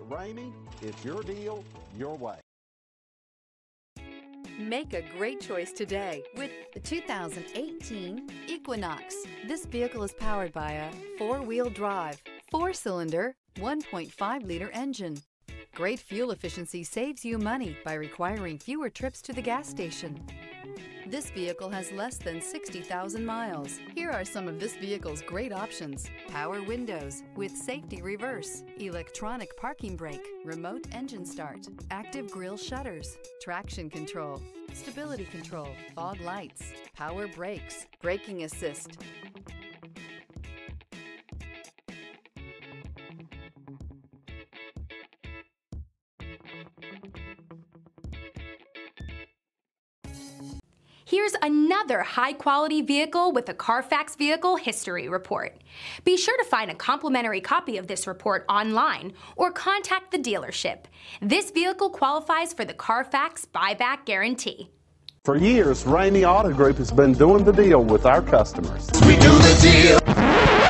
Ramey, it's your deal, your way. Make a great choice today with the 2018 Equinox. This vehicle is powered by a four-wheel drive, four-cylinder, 1.5-liter engine. Great fuel efficiency saves you money by requiring fewer trips to the gas station. This vehicle has less than 60,000 miles. Here are some of this vehicle's great options. Power windows with safety reverse, electronic parking brake, remote engine start, active grille shutters, traction control, stability control, fog lights, power brakes, braking assist, Here's another high quality vehicle with a Carfax Vehicle History Report. Be sure to find a complimentary copy of this report online or contact the dealership. This vehicle qualifies for the Carfax Buyback Guarantee. For years, Ramey Auto Group has been doing the deal with our customers. We do the deal.